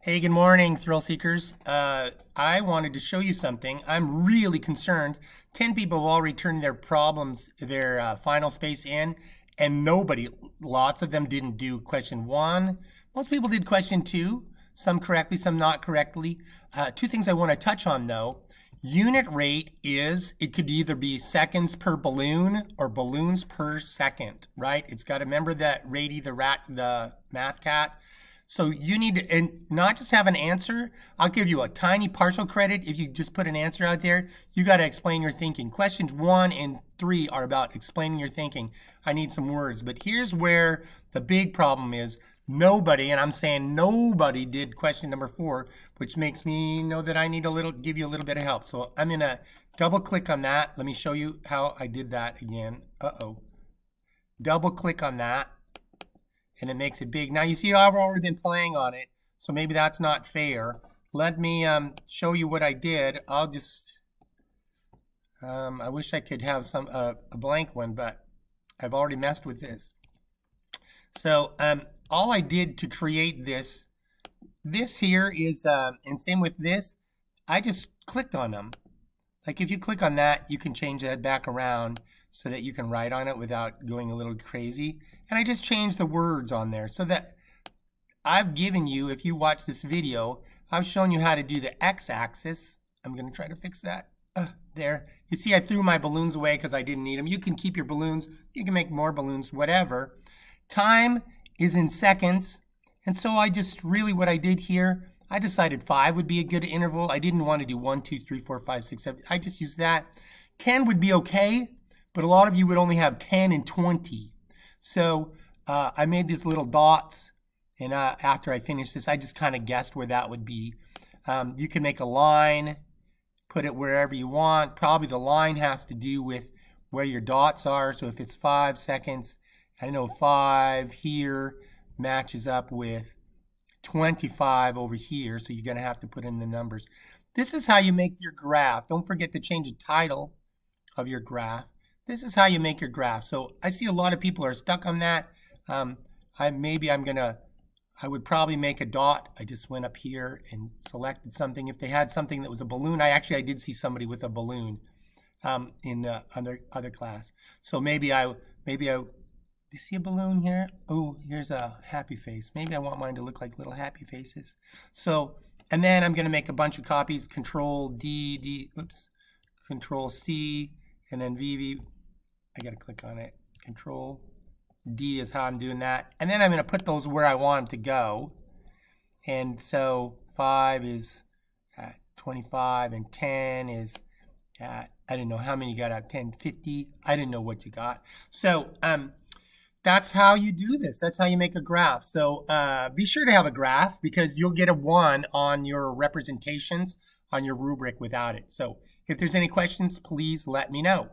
Hey, good morning, thrill seekers. Uh, I wanted to show you something. I'm really concerned. 10 people have already turned their problems, their uh, final space in, and nobody, lots of them didn't do question one. Most people did question two, some correctly, some not correctly. Uh, two things I want to touch on though. Unit rate is, it could either be seconds per balloon or balloons per second, right? It's got to remember that Rady, the rat, the math cat, so you need to, and not just have an answer. I'll give you a tiny partial credit if you just put an answer out there. You got to explain your thinking. Questions one and three are about explaining your thinking. I need some words, but here's where the big problem is. Nobody, and I'm saying nobody did question number four, which makes me know that I need a little, give you a little bit of help. So I'm gonna double click on that. Let me show you how I did that again. Uh-oh. Double click on that and it makes it big. Now you see I've already been playing on it, so maybe that's not fair. Let me um, show you what I did. I'll just, um, I wish I could have some uh, a blank one, but I've already messed with this. So um, all I did to create this, this here is, uh, and same with this, I just clicked on them. Like if you click on that, you can change that back around so that you can write on it without going a little crazy. And I just changed the words on there so that I've given you, if you watch this video, I've shown you how to do the x-axis. I'm going to try to fix that. Uh, there. You see I threw my balloons away because I didn't need them. You can keep your balloons. You can make more balloons, whatever. Time is in seconds. And so I just really what I did here, I decided five would be a good interval. I didn't want to do one, two, three, four, five, six, seven. I just used that. 10 would be okay but a lot of you would only have 10 and 20. So uh, I made these little dots, and uh, after I finished this, I just kind of guessed where that would be. Um, you can make a line, put it wherever you want. Probably the line has to do with where your dots are. So if it's five seconds, I know five here matches up with 25 over here. So you're going to have to put in the numbers. This is how you make your graph. Don't forget to change the title of your graph. This is how you make your graph. So I see a lot of people are stuck on that. Um, I maybe I'm gonna, I would probably make a dot. I just went up here and selected something. If they had something that was a balloon, I actually I did see somebody with a balloon um, in the other other class. So maybe I maybe I. Do you see a balloon here? Oh, here's a happy face. Maybe I want mine to look like little happy faces. So, and then I'm going to make a bunch of copies. Control D, D, oops, Control C, and then VV I got to click on it. Control D is how I'm doing that. And then I'm going to put those where I want them to go. And so 5 is at 25 and 10 is at, I didn't know how many you got at 10, 50. I didn't know what you got. So um, that's how you do this. That's how you make a graph. So uh, be sure to have a graph because you'll get a 1 on your representations on your rubric without it. So if there's any questions, please let me know.